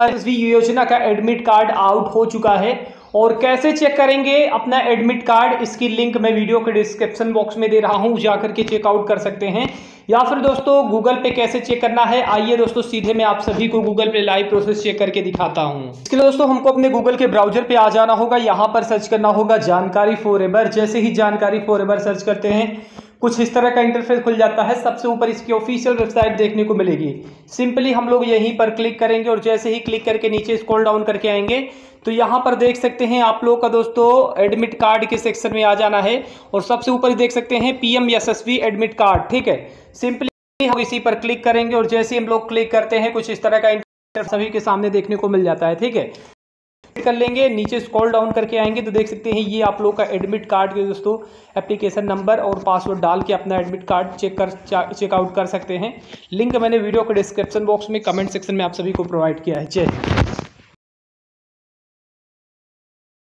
SV योजना का admit card out हो चुका है। और कैसे चेक करेंगे? अपना एडमिट कार्ड इसकी लिंक मैं वीडियो के डिस्क्रिप्शन बॉक्स में दे रहा हूँ, जाकर के चेकआउट कर सकते हैं। या फिर दोस्तों गूगल पे कैसे चेक करना है? आइए दोस्तों, सीधे मैं आप सभी को गूगल पे लाइव प्रोसेस चेक करके दिखाता हूँ। इसके लिए दोस्तों, हमको अपने गूगल के ब्राउज़र पे आ जाना होगा। यहाँ पर सर्च करना होगा, जानकारी फॉर जैसे ही जानकारी फॉर सर्च करते हैं कुछ इस तरह का इंटरफेस खुल जाता है, सबसे ऊपर इसकी ऑफिशियल वेबसाइट देखने को मिलेगी। सिंपली हम लोग यहीं पर क्लिक करेंगे और जैसे ही क्लिक करके नीचे स्क्रॉल डाउन करके आएँगे तो यहाँ पर देख सकते हैं आप लोग का दोस्तों एडमिट कार्ड के सेक्शन में आ जाना है और सबसे ऊपर देख सकते हैं पीएम यशस्वी एडमिट कार्ड ठीक है? सिंपली हम इसी पर क्लिक करेंगे और जैसे हम लोग क्लिक करते हैं, कुछ इस तरह का इंटरफेस सभी के सामने देखने को मिल जाता है, ठीक है? कर लेंगे, नीचे स्क्रॉल डाउन करके आएँगे तो देख सकते हैं ये आप लोग का एडमिट कार्ड के दोस्तों एप्लीकेशन नंबर और पासवर्ड डाल के अपना एडमिट कार्ड चेक कर चेकआउट कर सकते हैं। लिंक मैंने वीडियो के डिस्क्रिप्शन बॉक्स में कमेंट सेक्शन में आप सभी को प्रोवाइड किया है। जय